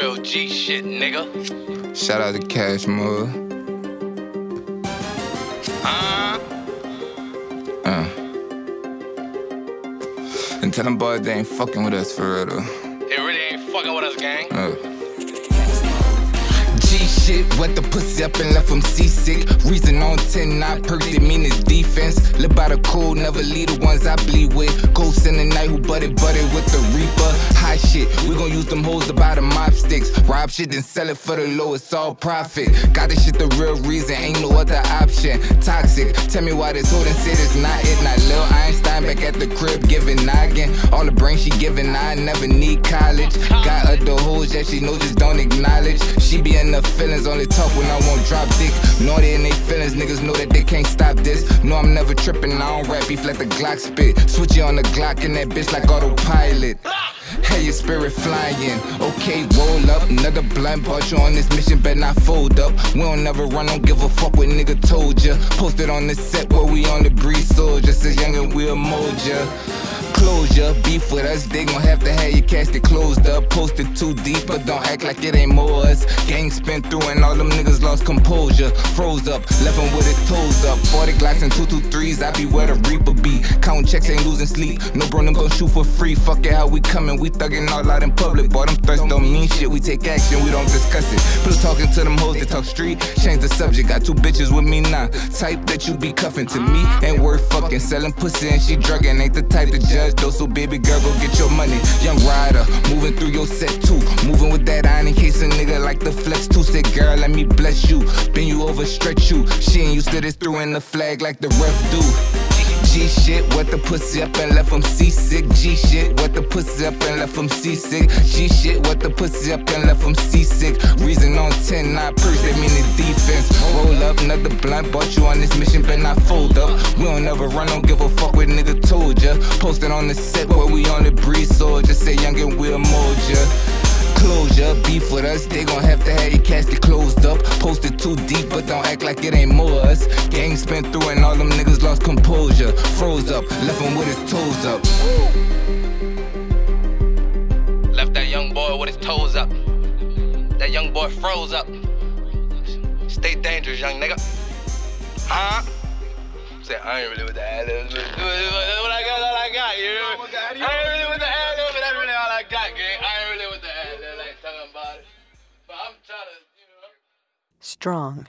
Real G shit, nigga. Shout out to Cash Mug. Uh, Uh. And tell them boys they ain't fucking with us for real though. it really ain't fucking with us, gang. Uh. G shit, wet the pussy up and left him seasick. Reason on 10, not perks, it mean it's defense. Live by the code, never lead the ones I bleed with. Ghosts in the night who butted butted with the reaper. High shit, we use them hoes to buy the mop sticks. Rob shit, then sell it for the lowest, all profit. Got this shit the real reason, ain't no other option. Toxic, tell me why this hoe done said it's not it. Not Lil Einstein back at the crib giving noggin. All the brain she giving, I never need college. Got other hoes that she know just don't acknowledge. She be in the feelings, only talk when I won't drop dick. They in they feelings, niggas know that they can't stop this. No, I'm never tripping, I don't rap beef like the Glock spit. Switch it on the Glock and that bitch like autopilot. Hey, your spirit flying. Okay, roll up. Another but you on this mission, better not fold up. We don't never run, don't give a fuck what nigga told ya. Posted on the set where we only breed soldiers. Since young and we'll mold ya. Closure, beef with us, they gon' have to have your casket closed up. Posted too deep, but don't act like it ain't more us. Gang spin through and all them niggas lost composure. Froze up, left him with his toes up. 40 Glocks and 223s, I be where the Reaper be. Counting checks, ain't losing sleep. No bro, them gon' shoot for free. Fuck it, how we coming? We thuggin' all out in public. Boy, them threats don't mean shit. We take action, we don't discuss it. Pillow talking to them hoes, they talk street. Change the subject, got two bitches with me now. Type that you be cuffing to me. Ain't worth fucking selling pussy and she drugging. Ain't the type to judge though, so baby girl, go get your money. Young rider, moving through your set too. Moving with that iron in case a nigga like the flex too. Say, girl, let me bless you. Bend you over, stretch you. She ain't used to this, throwing the flag like the ref do. G shit, wet the pussy up and left him seasick. G shit, wet the pussy up and left him seasick. G shit, wet the pussy up and left him seasick. Reason on 10, not purse, that mean the defense. Roll up, another blunt, bought you on this mission, but not fold up. We don't never run, don't give a fuck what nigga told ya. Posted on the set where we on the breeze, so just say young and we'll mold ya closure. Beef with us, they gon' have to have your casket closed up. Posted too deep, but don't act like it ain't more us. Gang spent through and all them niggas lost composure. Froze up, left him with his toes up. Left that young boy with his toes up. That young boy froze up. Stay dangerous, young nigga. Huh? Say, I ain't really with the to, you know. Strong.